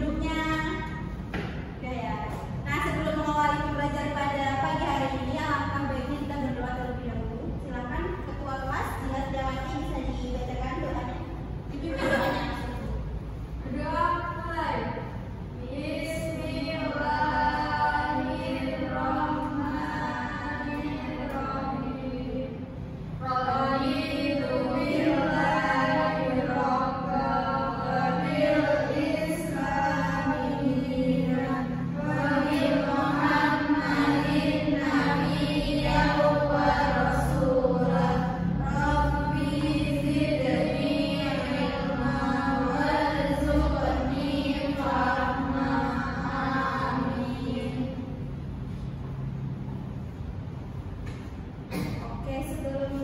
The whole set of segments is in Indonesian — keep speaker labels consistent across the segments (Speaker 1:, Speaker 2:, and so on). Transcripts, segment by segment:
Speaker 1: được nha. Thank you.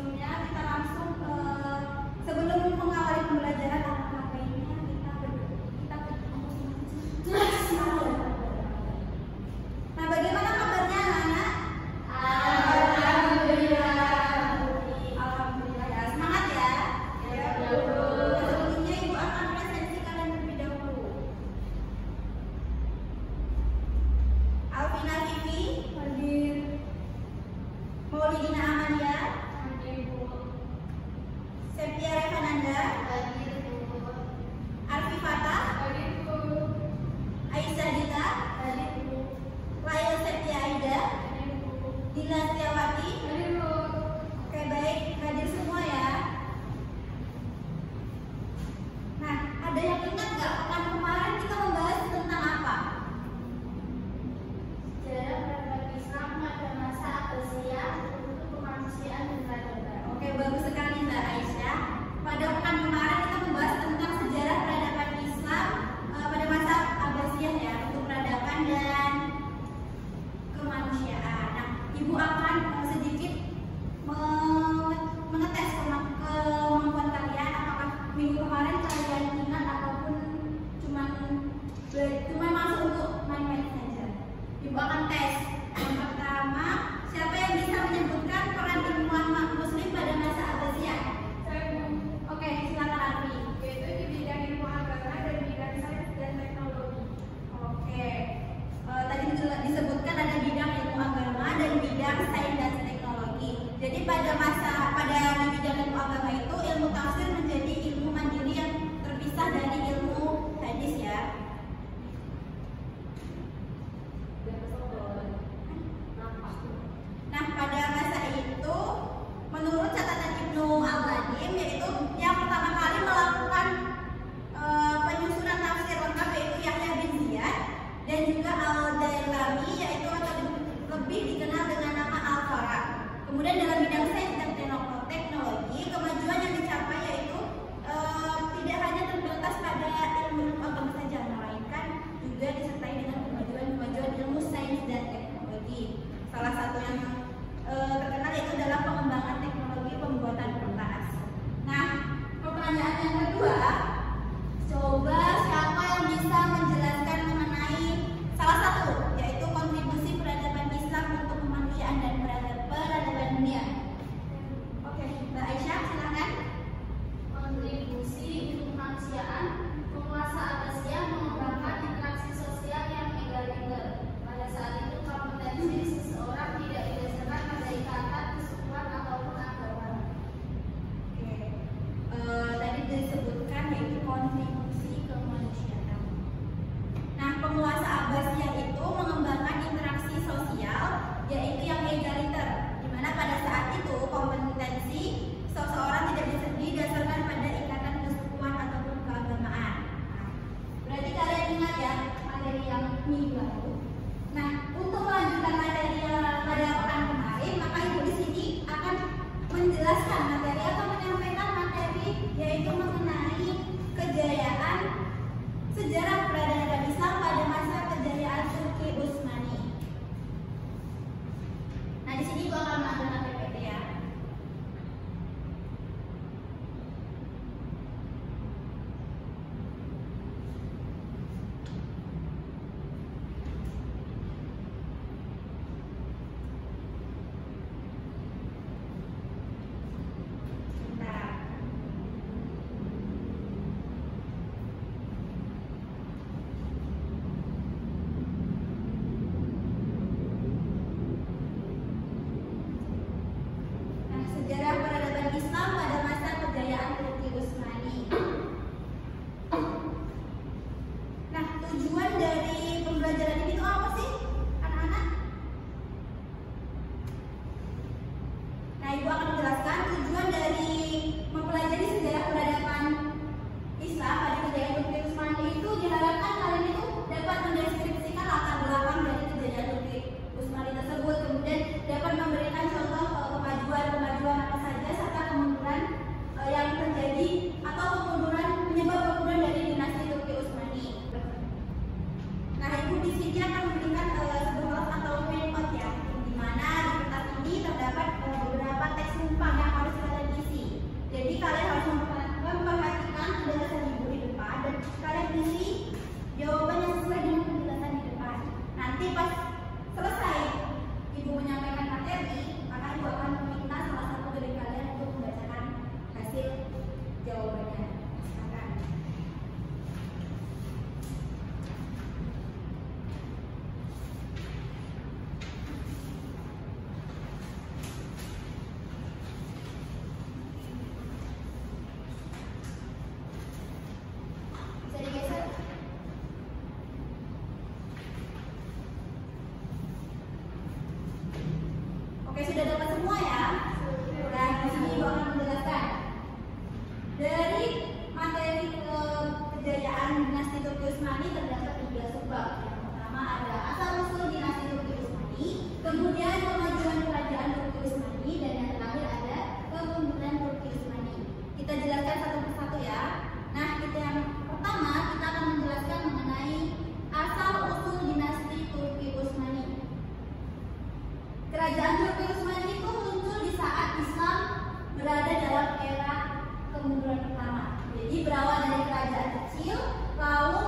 Speaker 1: Berawal dari kerajaan kecil, lalu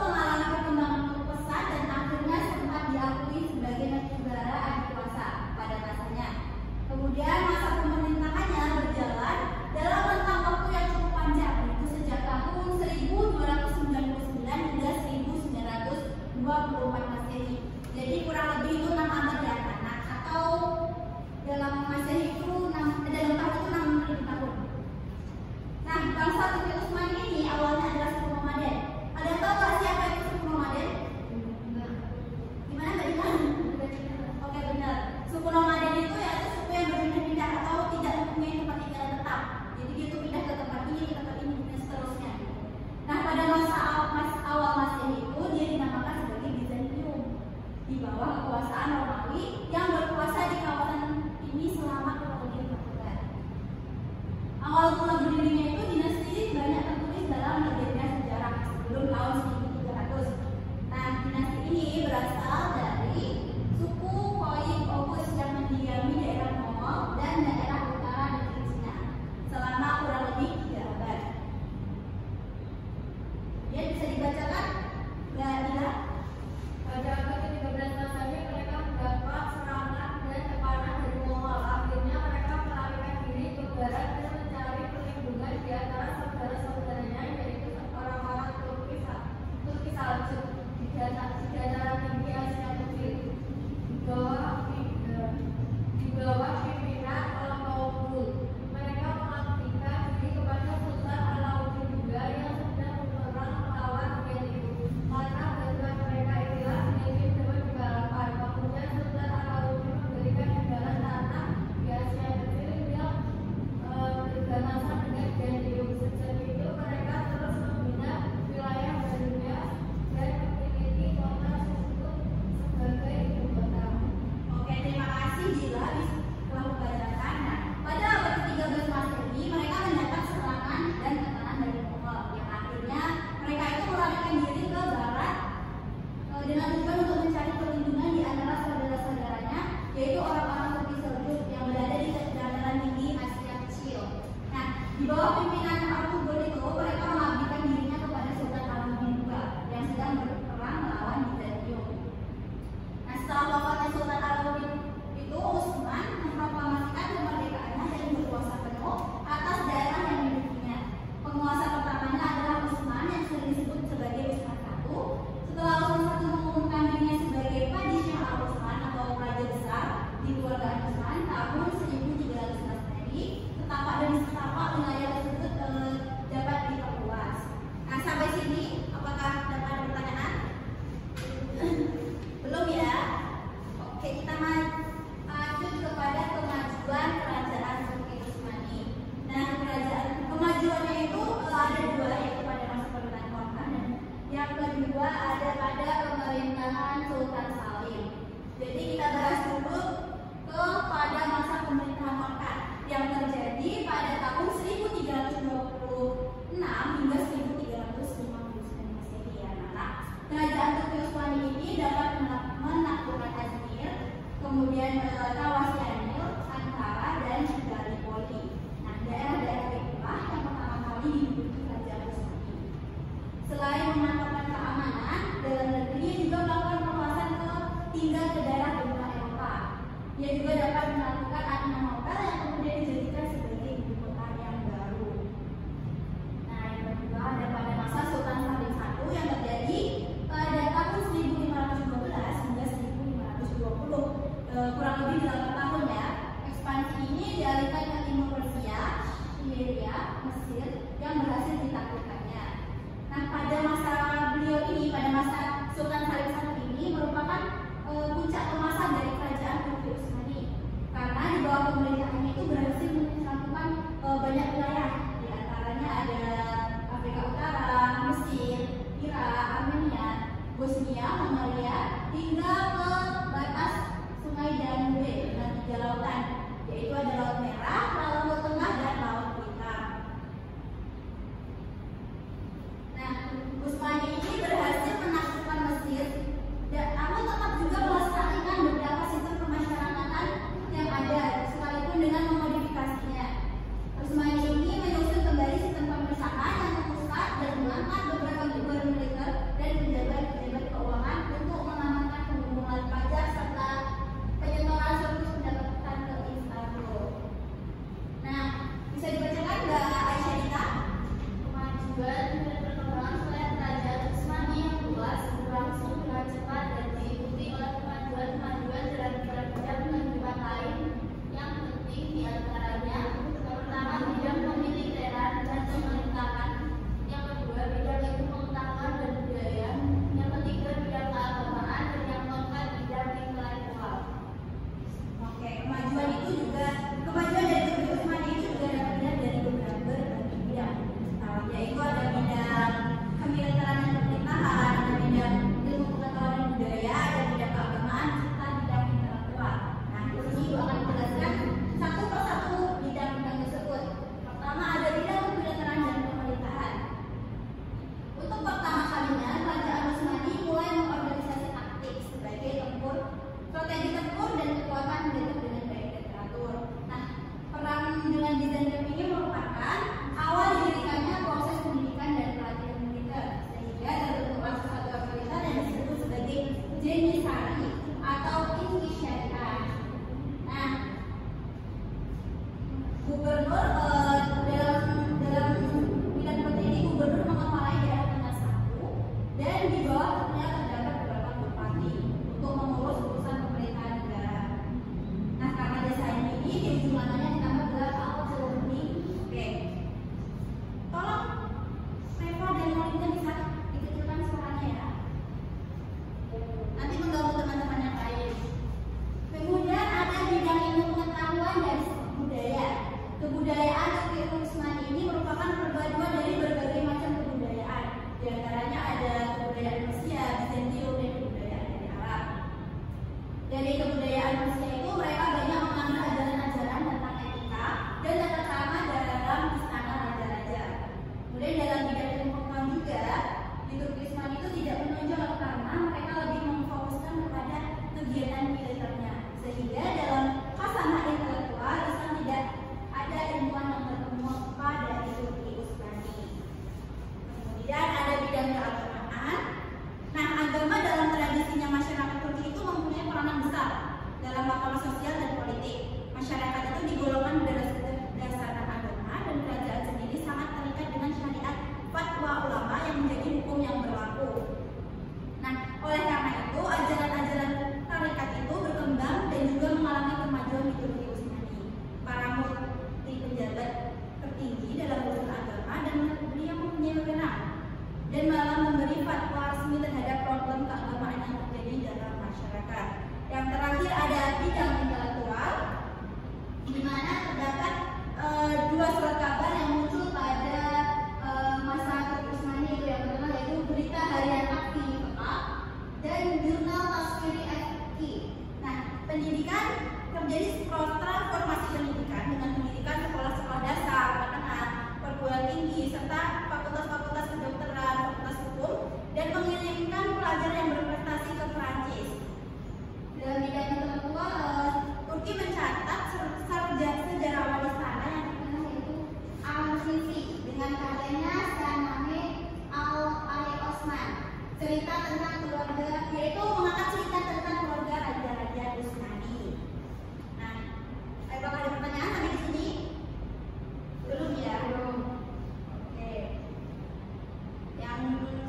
Speaker 1: meninggal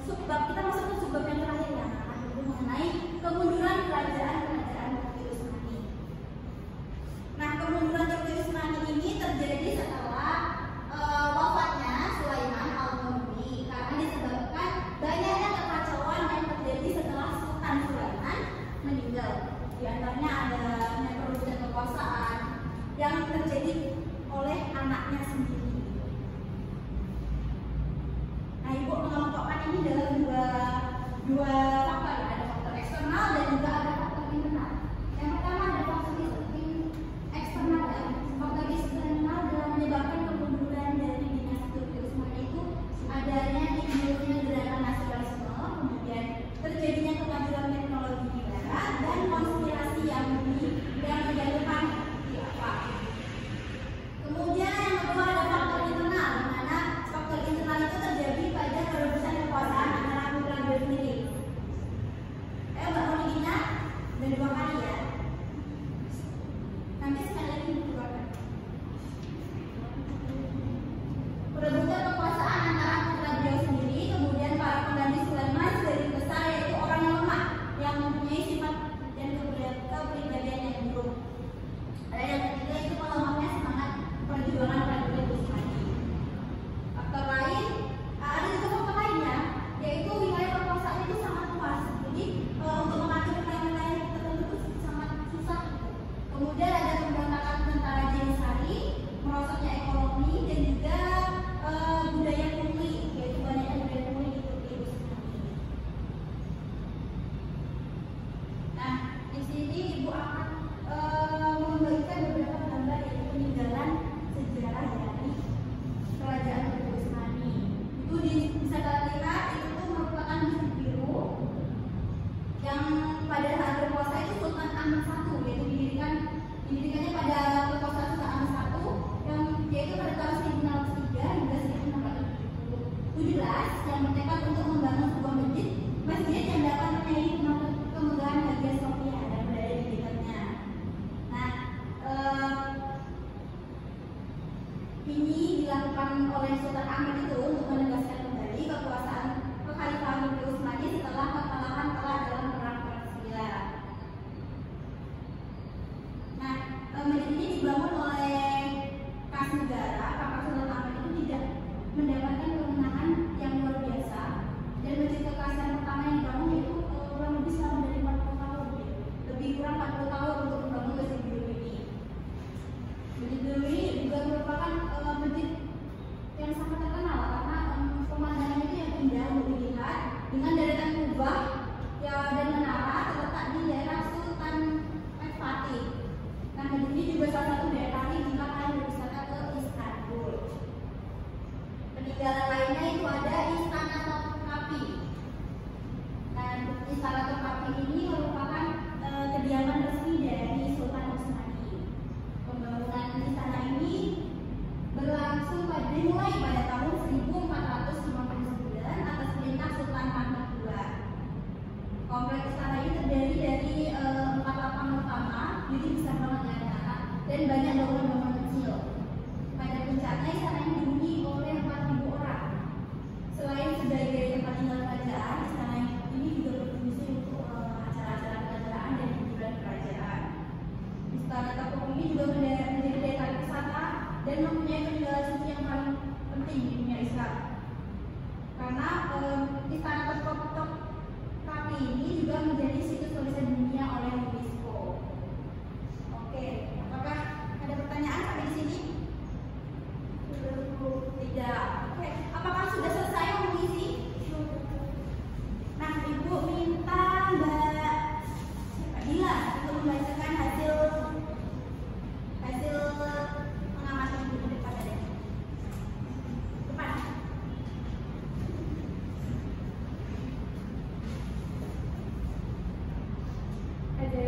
Speaker 1: sebab kita masuk ke sebab yang terakhir ya mengenai kemunduran kerajaan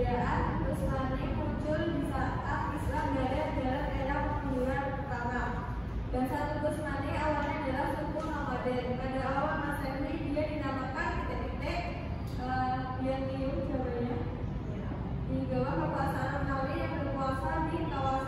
Speaker 1: perbedaan Utsmani
Speaker 2: muncul di saat Islam berada dalam era pemulihan pertama. Bangsa Utsmani awalnya adalah suku nomaden. Pada awal masa ini dia dinamakan titik-titik uh, jawanya hingga Di bawah kekuasaan Romawi yang berkuasa di kawasan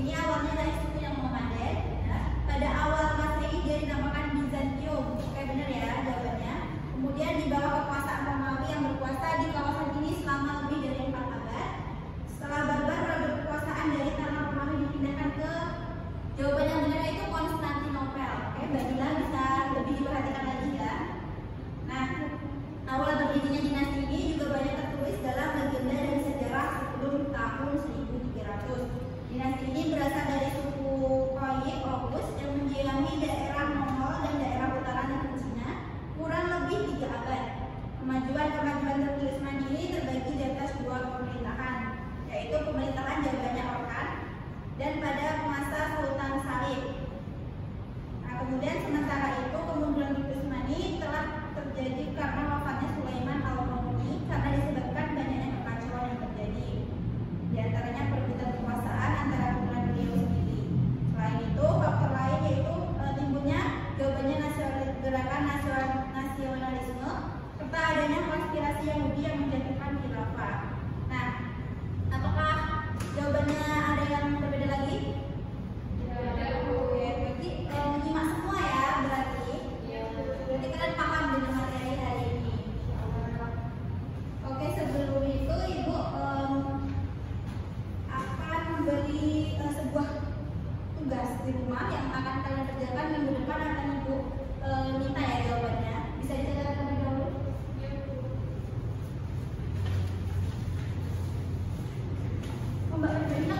Speaker 1: genial. kemudian sementara itu kemunduran Gus Mani telah terjadi karena Thank you.